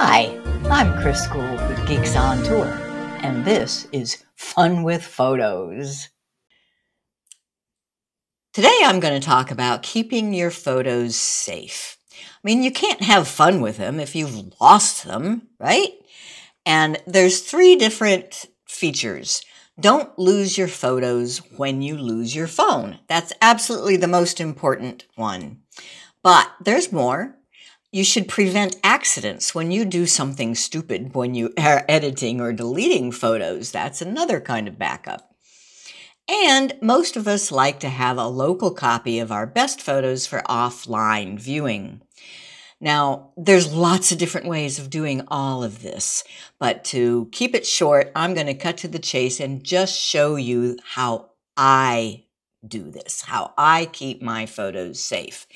Hi, I'm Chris Guld with Geeks on Tour, and this is Fun with Photos. Today I'm going to talk about keeping your photos safe. I mean, you can't have fun with them if you've lost them, right? And there's three different features. Don't lose your photos when you lose your phone. That's absolutely the most important one. But there's more. You should prevent accidents when you do something stupid when you are editing or deleting photos. That's another kind of backup. And most of us like to have a local copy of our best photos for offline viewing. Now, there's lots of different ways of doing all of this, but to keep it short, I'm going to cut to the chase and just show you how I do this, how I keep my photos safe.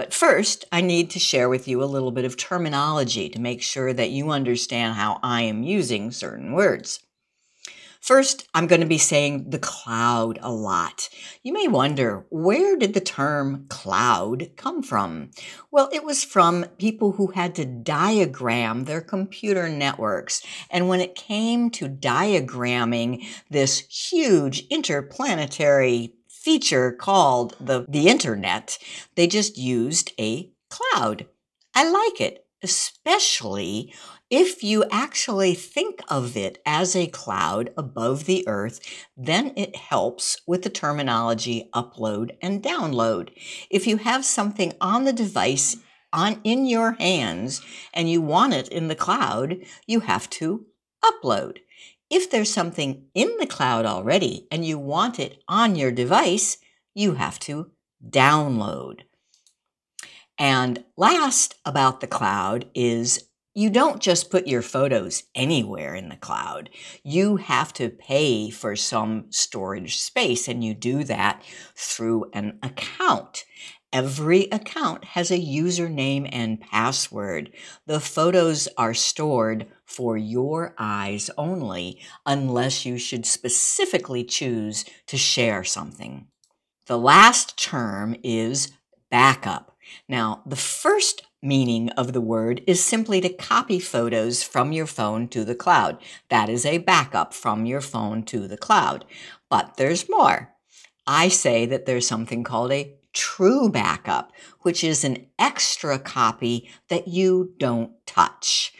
But first, I need to share with you a little bit of terminology to make sure that you understand how I am using certain words. First, I'm going to be saying the cloud a lot. You may wonder, where did the term cloud come from? Well, it was from people who had to diagram their computer networks. And when it came to diagramming this huge interplanetary feature called the, the internet, they just used a cloud. I like it, especially if you actually think of it as a cloud above the earth, then it helps with the terminology upload and download. If you have something on the device on in your hands and you want it in the cloud, you have to upload. If there's something in the cloud already and you want it on your device, you have to download. And last about the cloud is you don't just put your photos anywhere in the cloud. You have to pay for some storage space, and you do that through an account. Every account has a username and password. The photos are stored for your eyes only unless you should specifically choose to share something. The last term is backup. Now, the first meaning of the word is simply to copy photos from your phone to the cloud. That is a backup from your phone to the cloud. But there's more. I say that there's something called a true backup, which is an extra copy that you don't touch.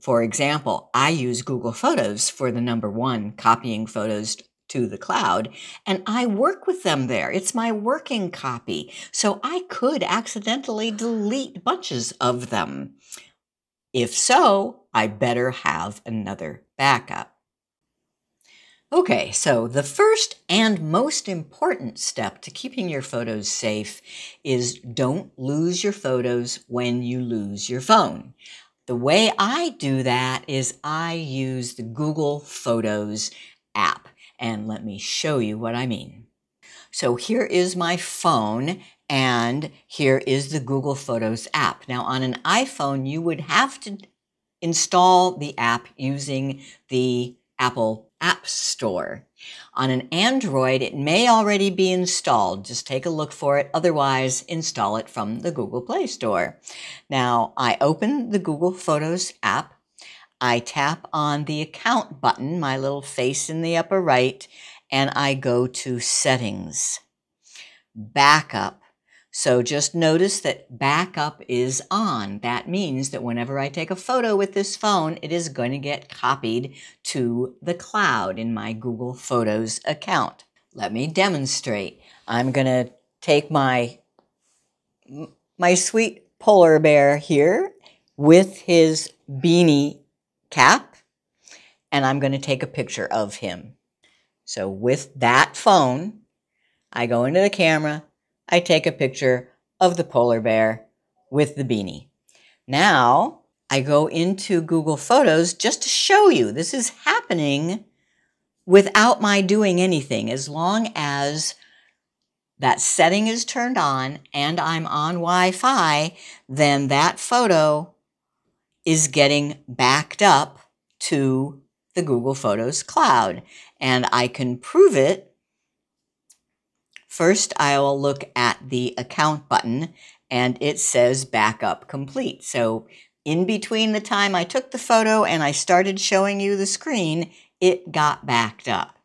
For example, I use Google Photos for the number one, copying photos to the cloud, and I work with them there. It's my working copy. So I could accidentally delete bunches of them. If so, I better have another backup. Okay, so the first and most important step to keeping your photos safe is don't lose your photos when you lose your phone. The way I do that is I use the Google Photos app. And let me show you what I mean. So here is my phone and here is the Google Photos app. Now on an iPhone, you would have to install the app using the Apple App Store. On an Android, it may already be installed. Just take a look for it. Otherwise, install it from the Google Play Store. Now, I open the Google Photos app. I tap on the account button, my little face in the upper right, and I go to settings. Backup. So just notice that backup is on. That means that whenever I take a photo with this phone, it is going to get copied to the cloud in my Google Photos account. Let me demonstrate. I'm going to take my, my sweet polar bear here with his beanie cap, and I'm going to take a picture of him. So with that phone, I go into the camera, I take a picture of the polar bear with the beanie. Now I go into Google Photos just to show you this is happening without my doing anything. As long as that setting is turned on and I'm on Wi-Fi, then that photo is getting backed up to the Google Photos cloud. And I can prove it First, I will look at the account button and it says backup complete. So in between the time I took the photo and I started showing you the screen, it got backed up.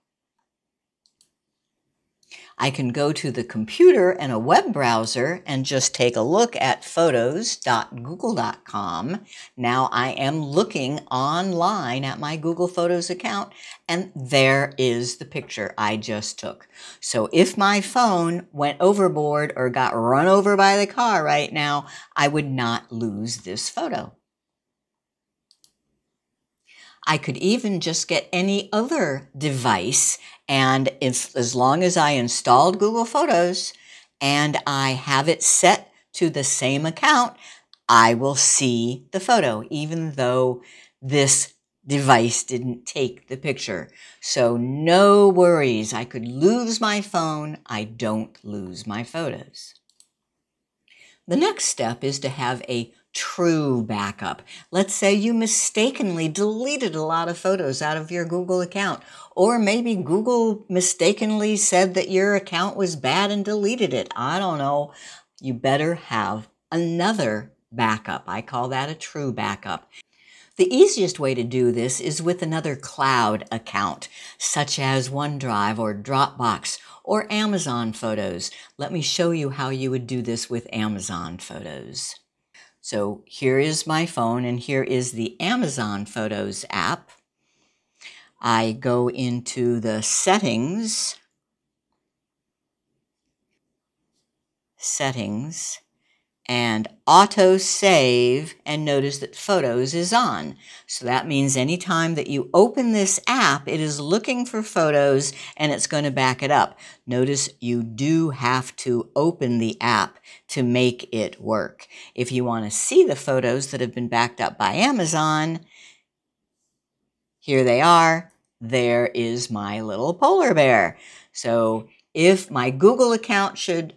I can go to the computer and a web browser and just take a look at photos.google.com. Now I am looking online at my Google Photos account and there is the picture I just took. So if my phone went overboard or got run over by the car right now, I would not lose this photo. I could even just get any other device. And if, as long as I installed Google Photos and I have it set to the same account, I will see the photo, even though this device didn't take the picture. So no worries. I could lose my phone. I don't lose my photos. The next step is to have a true backup. Let's say you mistakenly deleted a lot of photos out of your Google account, or maybe Google mistakenly said that your account was bad and deleted it. I don't know. You better have another backup. I call that a true backup. The easiest way to do this is with another cloud account, such as OneDrive or Dropbox or Amazon Photos. Let me show you how you would do this with Amazon Photos. So here is my phone and here is the Amazon Photos app. I go into the settings, settings, and auto save and notice that photos is on. So that means anytime that you open this app, it is looking for photos and it's going to back it up. Notice you do have to open the app to make it work. If you want to see the photos that have been backed up by Amazon, here they are. There is my little polar bear. So if my Google account should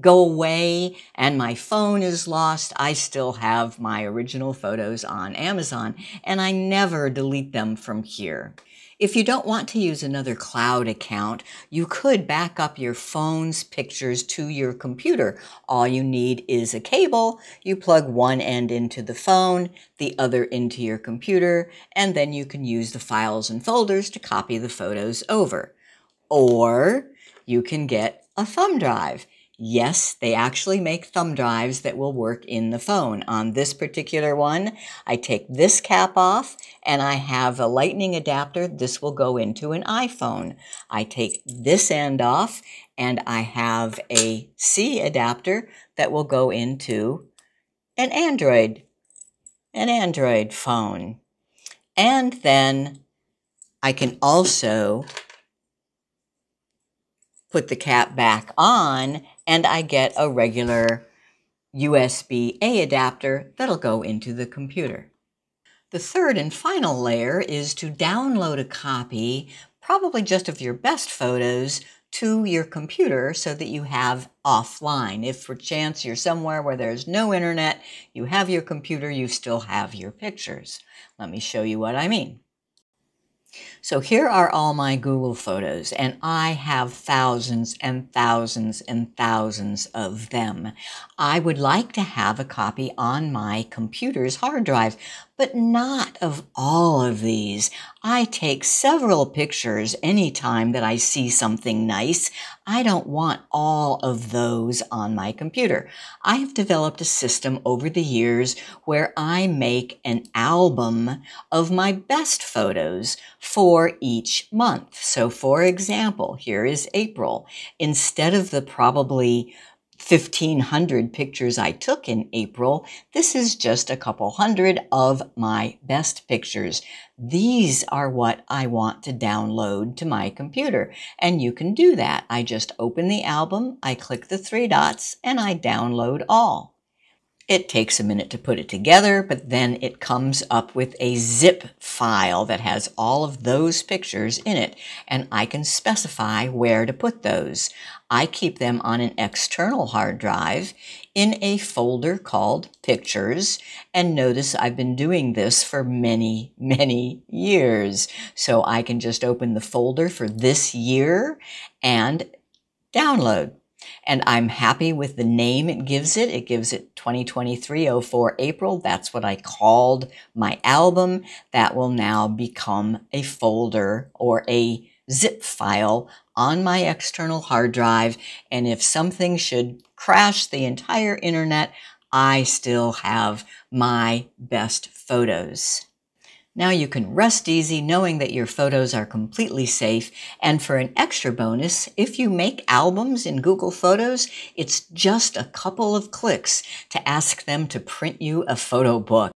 go away and my phone is lost, I still have my original photos on Amazon and I never delete them from here. If you don't want to use another cloud account, you could back up your phone's pictures to your computer. All you need is a cable. You plug one end into the phone, the other into your computer, and then you can use the files and folders to copy the photos over. Or you can get a thumb drive. Yes, they actually make thumb drives that will work in the phone. On this particular one, I take this cap off and I have a lightning adapter. This will go into an iPhone. I take this end off and I have a C adapter that will go into an Android, an Android phone. And then I can also put the cap back on and I get a regular USB-A adapter that'll go into the computer. The third and final layer is to download a copy, probably just of your best photos, to your computer so that you have offline. If for chance you're somewhere where there's no internet, you have your computer, you still have your pictures. Let me show you what I mean. So here are all my Google photos, and I have thousands and thousands and thousands of them. I would like to have a copy on my computer's hard drive, but not of all of these. I take several pictures anytime that I see something nice. I don't want all of those on my computer. I have developed a system over the years where I make an album of my best photos for each month. So for example, here is April. Instead of the probably 1,500 pictures I took in April. This is just a couple hundred of my best pictures. These are what I want to download to my computer. And you can do that. I just open the album, I click the three dots, and I download all. It takes a minute to put it together, but then it comes up with a zip file that has all of those pictures in it, and I can specify where to put those. I keep them on an external hard drive in a folder called Pictures, and notice I've been doing this for many, many years. So I can just open the folder for this year and download. And I'm happy with the name it gives it. It gives it 2023 04 April. That's what I called my album. That will now become a folder or a zip file on my external hard drive. And if something should crash the entire internet, I still have my best photos. Now you can rest easy knowing that your photos are completely safe. And for an extra bonus, if you make albums in Google Photos, it's just a couple of clicks to ask them to print you a photo book.